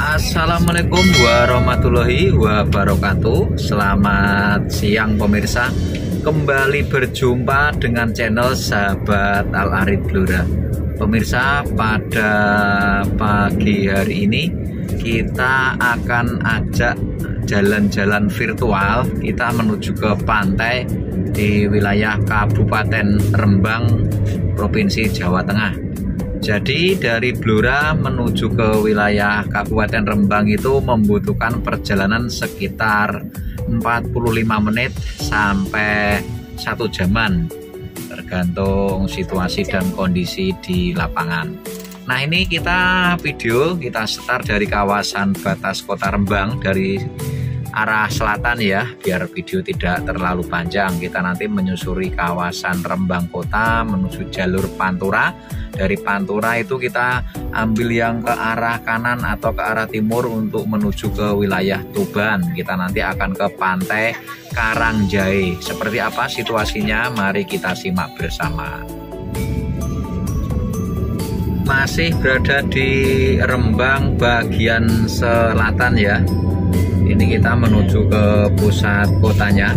Assalamualaikum warahmatullahi wabarakatuh. Selamat siang pemirsa. Kembali berjumpa dengan channel Sahabat Al-Arid Blora. Pemirsa pada pagi hari ini Kita akan ajak jalan-jalan virtual. Kita menuju ke pantai di wilayah Kabupaten Rembang Provinsi Jawa Tengah jadi dari Blora menuju ke wilayah Kabupaten Rembang itu membutuhkan perjalanan sekitar 45 menit sampai satu jaman. Tergantung situasi dan kondisi di lapangan. Nah ini kita video kita start dari kawasan batas kota Rembang dari arah selatan ya biar video tidak terlalu panjang. Kita nanti menyusuri kawasan Rembang kota menuju jalur Pantura dari Pantura itu kita ambil yang ke arah kanan atau ke arah timur untuk menuju ke wilayah Tuban. Kita nanti akan ke pantai Karangjai. Seperti apa situasinya? Mari kita simak bersama. Masih berada di Rembang bagian selatan ya. Ini kita menuju ke pusat kotanya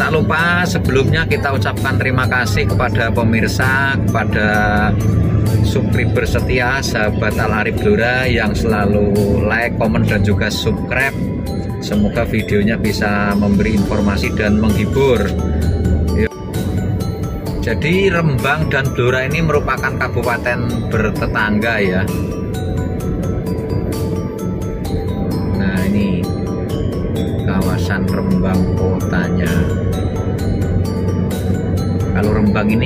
Tak lupa sebelumnya kita ucapkan terima kasih kepada pemirsa, kepada subscriber setia sahabat Al Arif Blora yang selalu like, komen dan juga subscribe. Semoga videonya bisa memberi informasi dan menghibur. Jadi Rembang dan Blora ini merupakan kabupaten bertetangga ya.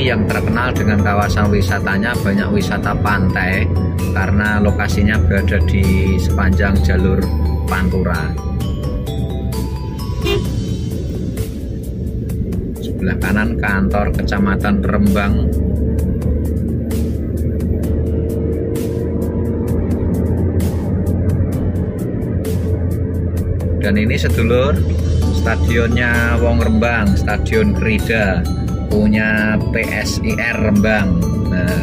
Yang terkenal dengan kawasan wisatanya banyak wisata pantai karena lokasinya berada di sepanjang jalur Pantura. Sebelah kanan kantor Kecamatan Rembang dan ini sedulur stadionnya Wong Rembang Stadion Krida punya PSIR Rembang. Nah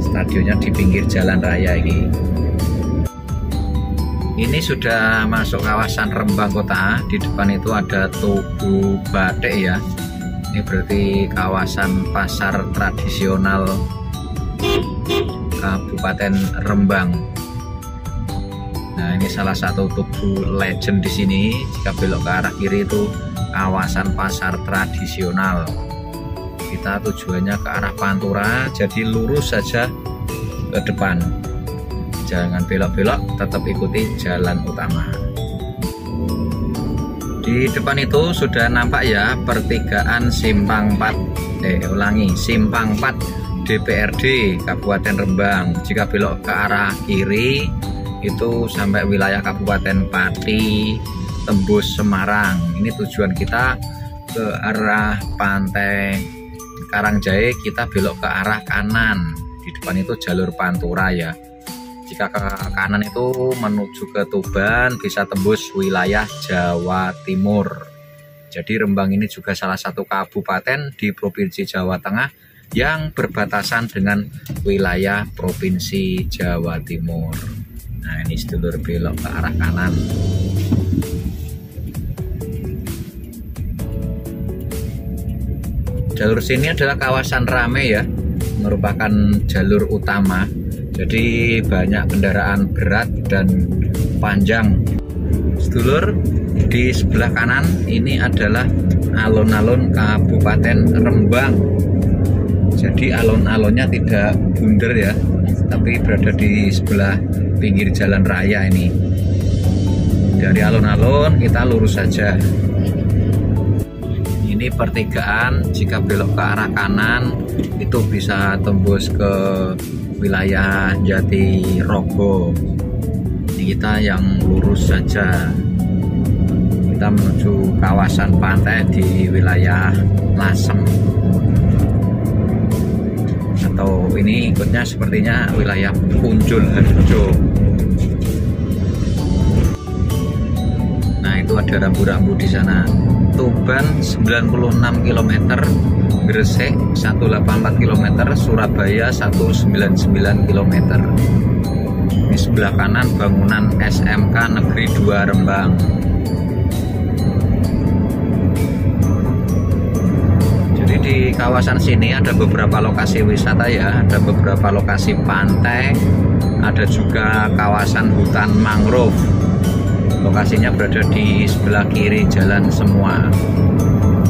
stadionnya di pinggir jalan raya ini ini sudah masuk kawasan Rembang kota. Di depan itu ada Tugu Batik ya. Ini berarti kawasan pasar tradisional Kabupaten Rembang. Nah ini salah satu tugu legend di sini. Jika belok ke arah kiri itu kawasan pasar tradisional kita tujuannya ke arah Pantura jadi lurus saja ke depan. Jangan belok-belok tetap ikuti jalan utama. Di depan itu sudah nampak ya pertigaan simpang 4 eh ulangi simpang 4 DPRD Kabupaten Rembang. Jika belok ke arah kiri itu sampai wilayah Kabupaten Pati tembus Semarang. Ini tujuan kita ke arah pantai Karangjaya kita belok ke arah kanan. Di depan itu jalur Pantura ya. Jika ke kanan itu menuju ke Tuban bisa tembus wilayah Jawa Timur. Jadi Rembang ini juga salah satu kabupaten di Provinsi Jawa Tengah yang berbatasan dengan wilayah Provinsi Jawa Timur. Nah ini sedulur belok ke arah kanan jalur sini adalah kawasan rame ya merupakan jalur utama. Jadi banyak kendaraan berat dan panjang. Sedulur di sebelah kanan ini adalah alun-alun Kabupaten Rembang. Jadi alun-alunnya tidak bundar ya tapi berada di sebelah pinggir jalan raya ini. Dari alun-alun kita lurus saja ini pertigaan jika belok ke arah kanan itu bisa tembus ke wilayah Jati Rogo ini kita yang lurus saja. Kita menuju kawasan pantai di wilayah Lasem. Atau ini ikutnya sepertinya wilayah Harjo. Nah itu ada rambu-rambu di sana Tuban 96 km Gresik 184 km Surabaya 199 km ini sebelah kanan bangunan SMK Negeri 2 Rembang. Jadi di kawasan sini ada beberapa lokasi wisata ya ada beberapa lokasi pantai ada juga kawasan hutan mangrove lokasinya berada di sebelah kiri jalan semua.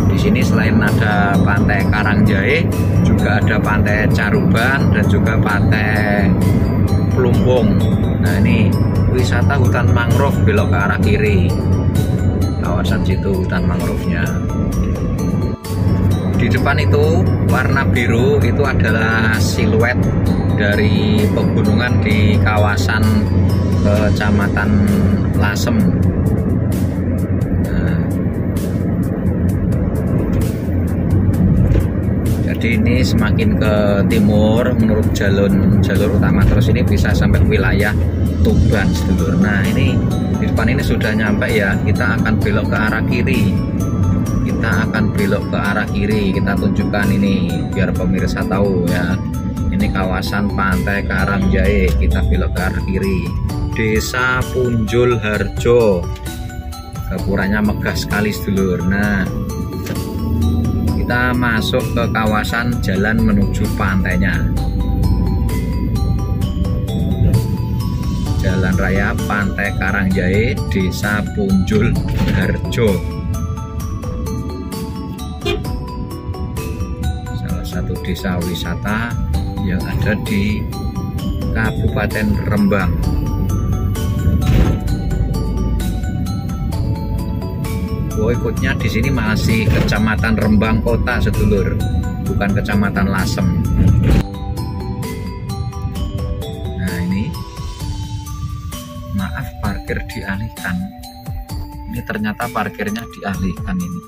Di sini selain ada pantai Karangjae juga ada pantai Caruban dan juga pantai Plumbung. Nah ini wisata hutan mangrove belok ke arah kiri. Kawasan situ hutan mangrove-nya di depan itu warna biru itu adalah siluet dari pegunungan di kawasan Kecamatan Lasem. Nah, jadi ini semakin ke timur menurut jalur jalur utama terus ini bisa sampai wilayah Tuban sedulur. Nah ini di depan ini sudah nyampe ya. Kita akan belok ke arah kiri. Kita akan belok ke arah kiri. Kita tunjukkan ini biar pemirsa tahu ya. Ini kawasan pantai Karangjae. Kita belok ke arah kiri. Desa Punjul Harjo Gapurannya megah sekali sedulur Nah kita masuk ke kawasan jalan menuju pantainya Jalan Raya Pantai Karangjae Desa Punjul Harjo desa wisata yang ada di Kabupaten Rembang Oh ikutnya di sini masih Kecamatan Rembang Kota sedulur, bukan Kecamatan Lasem. Nah ini, maaf parkir dialihkan. Ini ternyata parkirnya dialihkan ini.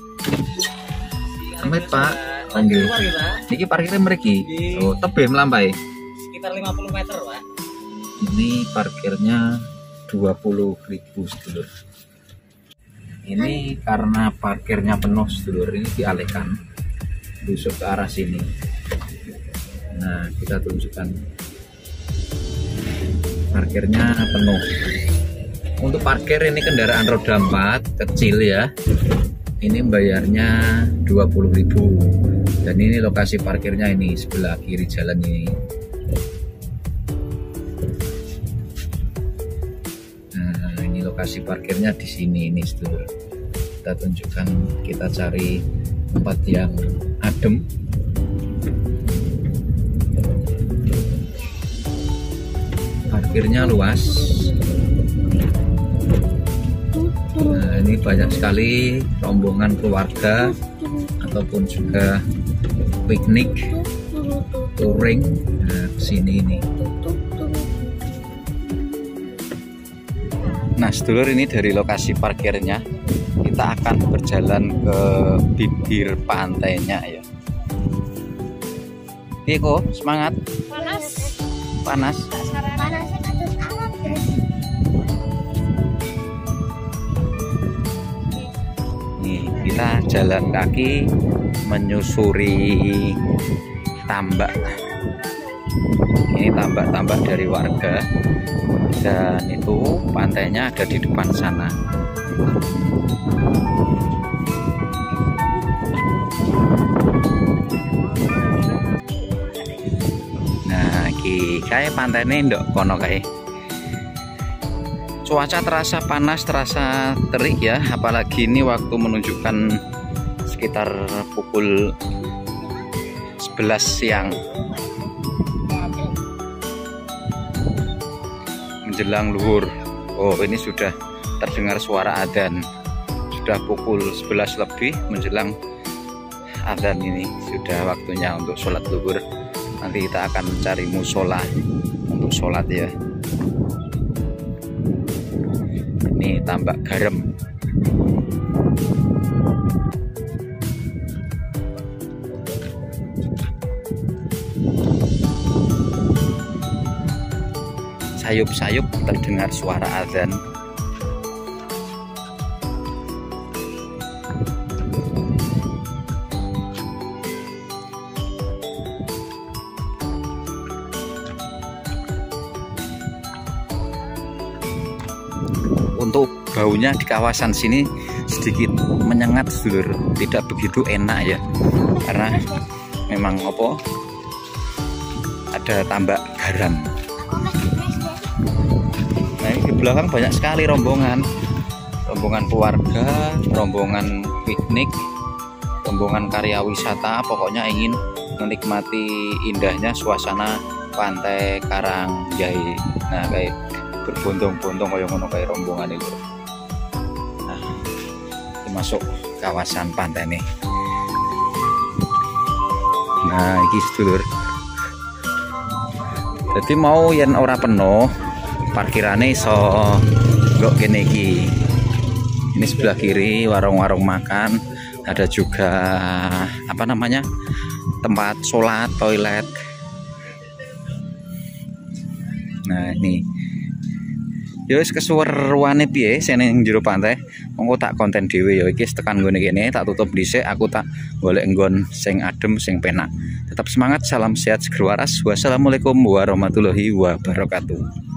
Amit Pak, panggil. Ini parkirnya mereka. Oh tebih melampai. Sekitar 50 meter Pak. Ini parkirnya 20.000 sedulur. Ini karena parkirnya penuh sedulur ini dialihkan. Busuk ke arah sini. Nah kita tunjukkan. Parkirnya penuh. Untuk parkir ini kendaraan roda 4 kecil ya. Ini bayarnya 20.000 dan ini lokasi parkirnya ini sebelah kiri jalan ini. Lokasi parkirnya di sini ini sedulur kita tunjukkan kita cari tempat yang adem. Parkirnya luas. Nah ini banyak sekali rombongan keluarga ataupun juga piknik touring nah sini ini Nah, sedulur ini dari lokasi parkirnya kita akan berjalan ke bibir pantainya ya. Iko, semangat. Panas. Panas. Panas Nih, kita jalan kaki menyusuri tambak. Ini tambak-tambak dari warga. Dan itu pantainya ada di depan sana. Nah ki kayak ini ndok kono kayak cuaca terasa panas terasa terik ya. Apalagi ini waktu menunjukkan sekitar pukul 11 siang. Menjelang luhur. Oh ini sudah terdengar suara adzan. Sudah pukul 11 lebih menjelang adzan ini. Sudah waktunya untuk sholat luhur. Nanti kita akan mencari musola untuk sholat ya. Ini tambak garam sayup-sayup terdengar suara azan. Untuk baunya di kawasan sini sedikit menyengat sedulur. Tidak begitu enak ya. Karena memang apa ada tambak garam belakang banyak sekali rombongan. Rombongan keluarga rombongan piknik rombongan karya wisata pokoknya ingin menikmati indahnya suasana pantai Karangjai. Nah kayak berbondong-bondong kayak ngono kayak rombongan itu. Nah ini masuk kawasan pantai nih. Nah ini sedulur. Jadi mau yang ora penuh parkirannya so nggak kene iki. Ini sebelah kiri warung-warung makan. Ada juga apa namanya tempat sholat toilet. Nah ini. Ya wis kesuweruane piye sene ning jero pantai? Monggo tak konten dhewe ya iki tekan nggone kene tak tutup dhisik aku tak golek nggon sing adem sing penak. Tetap semangat salam sehat seger waras. Wassalamualaikum warahmatullahi wabarakatuh